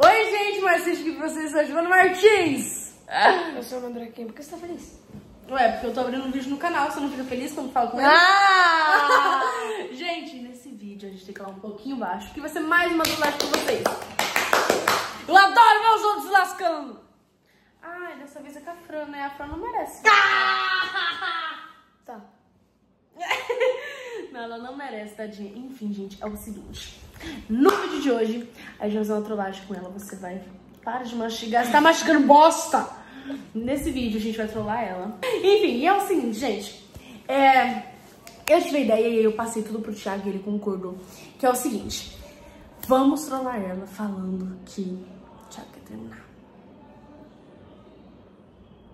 Oi, gente, Marcins aqui pra vocês, sou a Giovana Martins. Eu sou o Mandraquinha, por que você tá feliz? Ué, porque eu tô abrindo um vídeo no canal, você não fica feliz quando falo com ele? Ah! gente, nesse vídeo a gente tem que falar um pouquinho baixo, porque vai ser mais uma dublagem pra vocês. Eu adoro ver os outros lascando. Ai, dessa vez é com a Fran, né? A Fran não merece. Tá. Não, ela não merece, tadinha. Enfim, gente, é o seguinte. No vídeo de hoje, a gente vai fazer uma trollagem com ela. Você vai... Para de mastigar. Você tá mastigando bosta! Nesse vídeo, a gente vai trollar ela. Enfim, e é o seguinte, gente. É... Eu tive a ideia e eu passei tudo pro Thiago e ele concordou. Que é o seguinte. Vamos trollar ela falando que o Thiago quer terminar.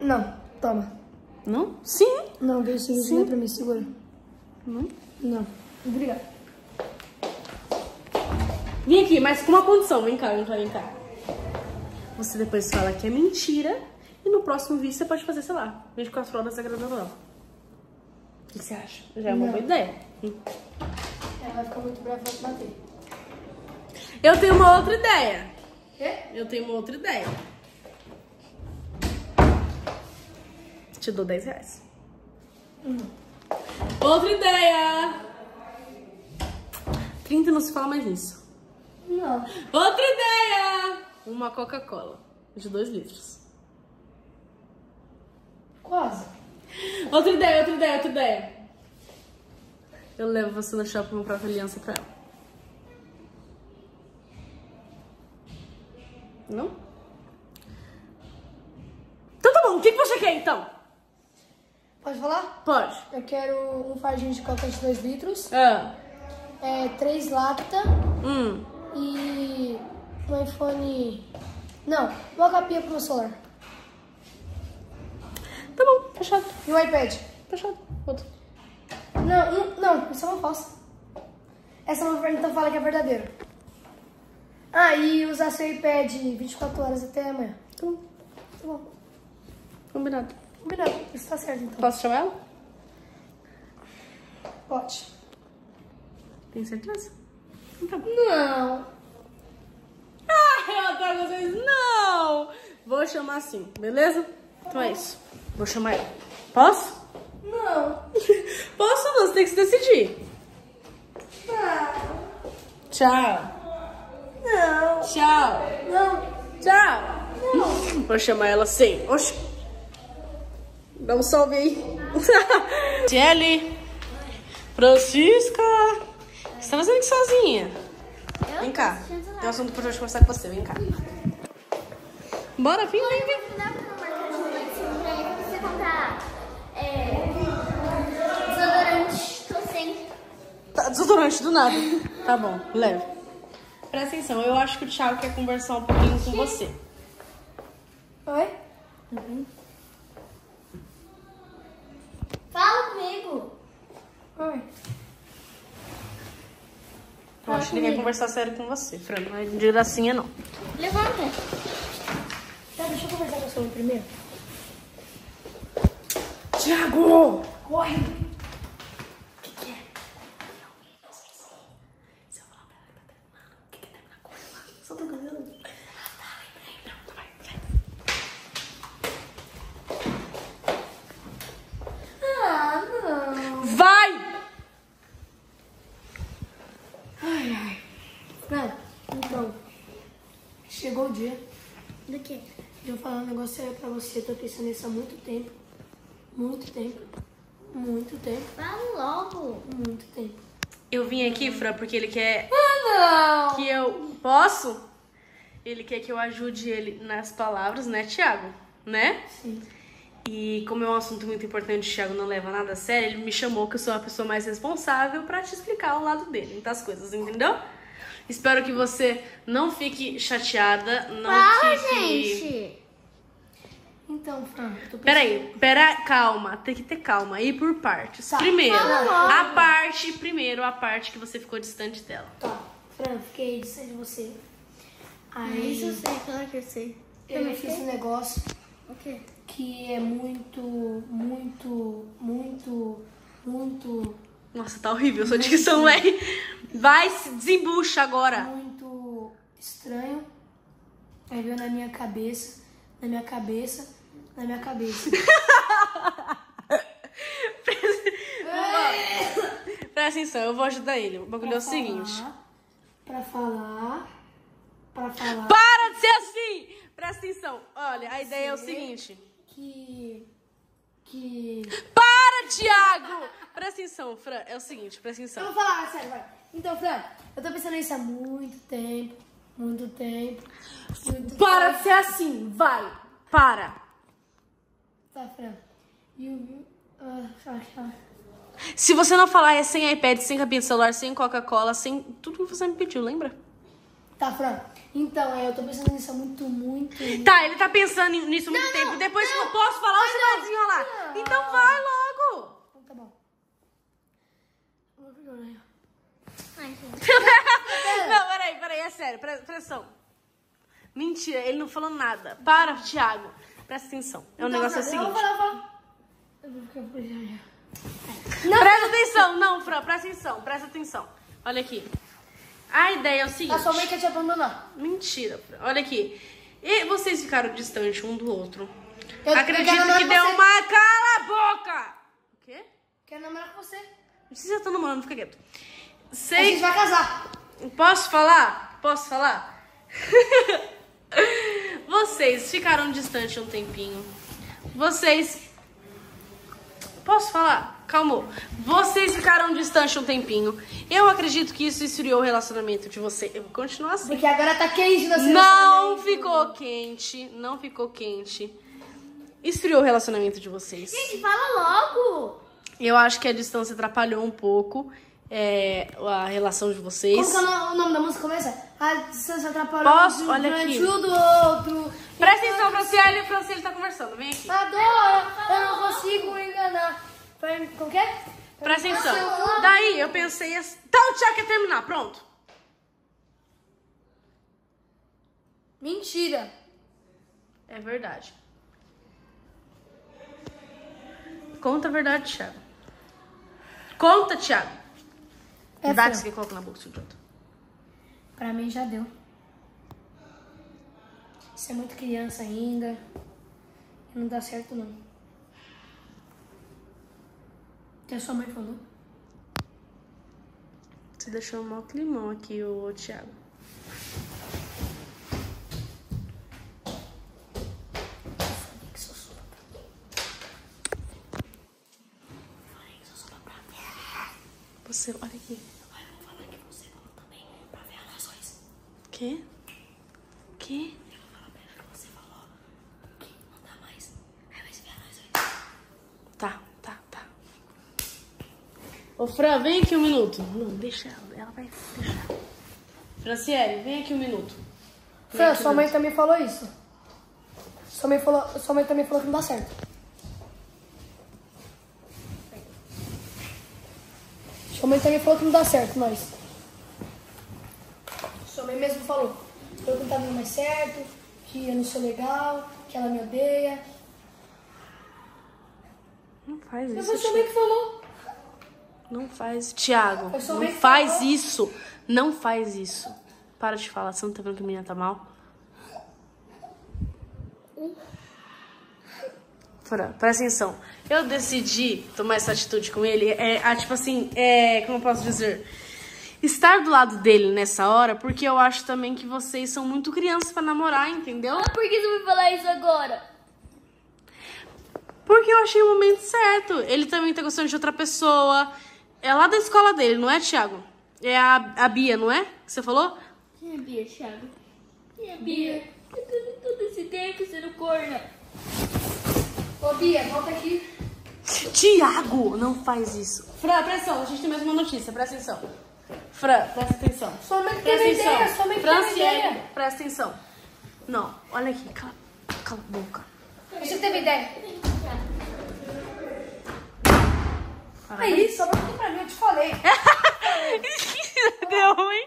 Não, toma. Não? Sim. Não, deu sim, Sim. pra mim, segura. Não. Não. Obrigada. Vem aqui, mas com uma condição. Vem cá, vem cá, vem cá. Você depois fala que é mentira. E no próximo vídeo você pode fazer, sei lá, 24 horas agradando ela. O que você acha? Já é uma Não. boa ideia. Ela vai ficar muito brava te bater. Eu tenho uma outra ideia. Quê? Eu tenho uma outra ideia. Te dou 10 reais. Outra ideia. 30 não se fala mais nisso. Não. Outra ideia. Uma Coca-Cola de 2 litros. Quase. Outra ideia, outra ideia, outra ideia. Eu levo você no shopping comprar uma aliança pra ela. Não? Então tá bom, o que você quer então? Pode falar? Pode. Eu quero um fardinho de coca de 2 litros, Ah. é, três lacta Hum. e um iPhone... Não, uma capinha pro meu celular. Tá bom, fechado. E um iPad. Fechado. Outro. Não, não, não, isso é uma falsa. Essa é uma então fala que é verdadeira. Ah, e usar seu iPad 24 horas até amanhã. Tá bom. Tá bom. Combinado. Combinado. Isso tá certo então. Posso chamar ela? Pode. Tem certeza? Então tá. Não. Ah, eu adoro vocês. Não! Vou chamar assim, beleza? Então é isso. Vou chamar ela. Posso? Não. Posso ou não? Você tem que se decidir. Não. Tchau. Não. Tchau. Não. Tchau. Vou chamar ela assim. Oxi. Dá um salve aí. Kelly. Francisca. O que você tá fazendo aqui sozinha? Vem cá. Tem um assunto pra eu conversar com você. Vem cá. Bora, vem, vem, vem. Tá, desodorante do nada. Tá bom, leve. Presta atenção, eu acho que o Thiago quer conversar um pouquinho com você. Oi? Fala comigo. Oi. Eu acho que ele quer conversar sério com você, Fran. Não é de gracinha, não. Levanta. Tá, deixa eu conversar com a sua primeiro. Thiago! Corre. Se eu falar pra ela que tá terminando, o que que termina com ela? Só tô cabelo. Ah, tá, lembrei. Não, tá, vai, vai. Ah, não. Vai! Não, então. Dia Do de eu falar um negócio sério pra você. Tô pensando nisso há muito tempo. Muito tempo. Muito tempo. Fala logo. Muito tempo. Eu vim aqui, Fran, porque ele quer Ah, não! que eu... Posso? Ele quer que eu ajude ele nas palavras, né, Thiago? Né? Sim. E como é um assunto muito importante, o Thiago não leva nada a sério, ele me chamou que eu sou a pessoa mais responsável pra te explicar o lado dele, das coisas, entendeu? Espero que você não fique chateada, não Fala, fique... gente. Então, Fran, eu tô pensando... Peraí, pera, calma, tem que ter calma, ir por partes. Tá. Primeiro, Fala a parte, primeiro a parte que você ficou distante dela. Tá, Fran, fiquei distante de você. Aí, Isso eu sei, claro que eu sei. eu Também fiz um negócio O quê? que é muito, muito, muito, muito, Nossa, tá horrível sua dicção, velho. Vai, se desembucha agora. muito estranho. Aí veio na minha cabeça, na minha cabeça, na minha cabeça. Presta atenção, eu vou ajudar ele. O bagulho é o seguinte. Pra falar. Pra falar. Para de ser assim! Presta atenção. Olha, a ideia é o seguinte. Que. Que. Para, Thiago! Presta atenção, Fran. É o seguinte, presta Eu atenção. vou falar, sério, vai. Então, Fran, eu tô pensando nisso há muito tempo. Muito tempo. Muito Para tempo. de ser assim, vai! Para! Tá, Fran. E o. Ah. Se você não falar é sem iPad, sem capinha de celular, sem Coca-Cola, sem tudo que você me pediu, lembra? Tá, Fran. Então, é, eu tô pensando nisso há muito, muito. muito- Tá, ele tá pensando nisso há muito Não, tempo. não, Depois que não. eu posso falar, você vai desenrolar. Então vai logo! Então, tá bom. Eu vou pegar o anel. Ai, gente. Não, peraí, peraí, é sério, pre- presta atenção. Mentira, ele não falou nada. Para, Thiago. Presta atenção. É o Então, negócio é o Fran, Eu vou seguinte. falar, eu vou falar. Eu vou ficar aí. Presta atenção, não, Fran, presta atenção, presta atenção. Olha aqui. A ideia é o seguinte. A sua mãe quer te abandonar. Mentira, Fran. Olha aqui. E vocês ficaram distantes um do outro. Eu- Acredito que deu você. uma. Cala a boca! O quê? Quero namorar com você. Não precisa estar namorando, fica quieto. A Sei. gente vai casar. Posso falar? Posso falar? Vocês ficaram distantes um tempinho. Vocês. Posso falar? Calma. Vocês ficaram distantes um tempinho. Eu acredito que isso esfriou o relacionamento de vocês. Eu vou continuar assim. Porque agora tá quente no Não ficou quente. Não ficou quente. Esfriou o relacionamento de vocês. Gente, fala logo. Eu acho que a distância atrapalhou um pouco é, a relação de vocês. Como é o no- o nome da música começa? A distância atrapalhou Posso? Olha aqui. do outro. Presta atenção, Franciele. O Franciele tá conversando. Vem aqui. Adoro, eu não consigo enganar. Que é? Presta atenção. Daí eu pensei assim. Tá, o Thiago quer terminar. Pronto. Mentira. É verdade. Conta a verdade, Thiago. Conta, Thiago. É, dá que você coloca na boca, seu idiota. Pra mim já deu. Você é muito criança ainda. Não dá certo não. O que a sua mãe falou? Você deixou um mau climão aqui, o Thiago. Que sou sua. Você, olha aqui. Vai, vou falar que você falou também pra ver as razões. Quê? Quê? Eu vou falar pra ela que você falou que não dá mais. Aí vai se ver as razões. Tá, tá, tá. Ô, Fran, vem aqui um minuto. Não, deixa ela. Ela vai deixar. Franciele, vem aqui um minuto. Vem Fran, sua mãe minuto. também falou isso. Sua mãe, falou, sua mãe também falou que não dá certo. Sua mãe também falou que não dá certo, nós. Mesmo falou. Eu que não dando mais certo, que eu não sou legal, que ela me odeia. Não faz isso, sua mãe Thiago. que falou. Não faz. Sua não faz falou. isso. Não faz isso. Para de falar. Você não tá vendo que a menina tá mal? Presta atenção. Eu decidi tomar essa atitude com ele. É, ah, tipo assim, é, como eu posso dizer? Estar do lado dele nessa hora, porque eu acho também que vocês são muito crianças pra namorar, entendeu? Por que você vai falar isso agora? Porque eu achei o momento certo. Ele também tá gostando de outra pessoa. É lá da escola dele, não é, Thiago? É a, a Bia, não é? Que você falou? Quem é Bia, Thiago? Quem é Bia? Eu tô todo esse tempo sendo corna. Ô, Bia, volta aqui. Tiago, não faz isso. Fran, presta atenção, a gente tem mais uma notícia, presta atenção. Fran, presta atenção. Que Presta atenção. ideia, teve Franciele, presta atenção. Não, olha aqui, cala, cala a boca. Você teve ideia. Aí, só vai pra mim, eu te falei. Deu ruim.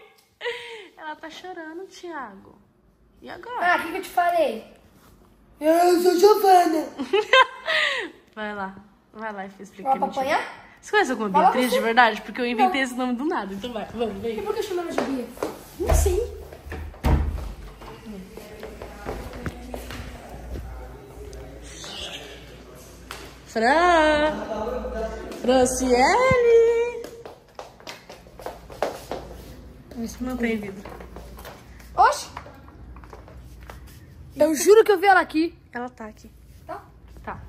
Ela tá chorando, Tiago. E agora? Ah, o que, que eu te falei? Eu sou Giovana. Vai lá, vai lá e explica. Vai pra apanhar? Você conhece alguma Fala Beatriz você. de verdade? Porque eu inventei não. esse nome do nada. Então vai, vamos, vem. Por que eu chamava de Bia? Não sei. Fran! Franciele! Isso mantém vida. Oxi! Eu juro que eu vi ela aqui. Ela tá aqui. Tá? Tá.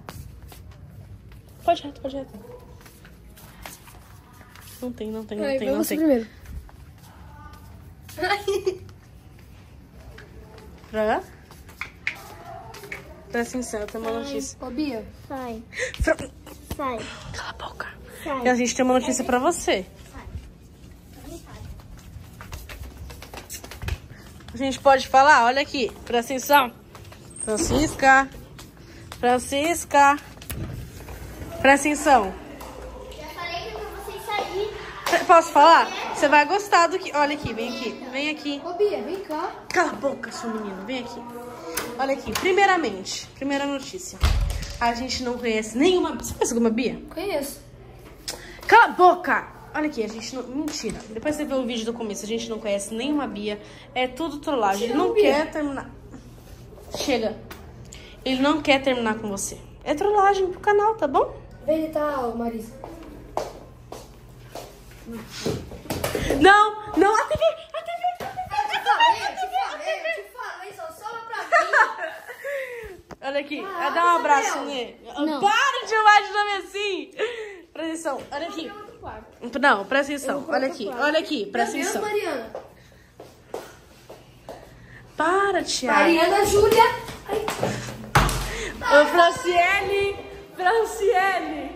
Pode reto, pode reto. Não tem, não tem, não tem, não vamos tem. primeiro. Fran? Presta atenção, tem uma notícia. Ô, Bia. Sai, Fran, sai, cala a boca. sai. E a gente tem uma notícia pra você. A gente pode falar? Olha aqui, presta atenção. Francisca. Francisca. Presta atenção. Já falei que é pra vocês saírem. P- Posso falar? Você vai gostar do que. Olha aqui, vem aqui. Vem aqui. Ô, Bia, vem cá. Cala a boca, seu menino. Vem aqui. Olha aqui. Primeiramente, primeira notícia. A gente não conhece nenhuma. Você conhece alguma Bia? Conheço. Cala a boca! Olha aqui, a gente não. Mentira. Depois você vê o vídeo do começo, a gente não conhece nenhuma Bia. É tudo trollagem. Ele não Bia. quer terminar. Chega. Ele não quer terminar com você. É trollagem pro canal, tá bom? Vem deitar, ô, Marisa. Não, não, a TV! A TV! A TV! Eu te falei, eu te falei, só sobra pra mim. Olha aqui, Ah, dá um abraço nele. Não. Para de chamar de nome assim! Presta atenção, olha aqui. Não, presta atenção, olha aqui, olha aqui, presta atenção. Mariana. Para, Thiago. Mariana Júlia. Ai, Ô, Franciele! Franciele!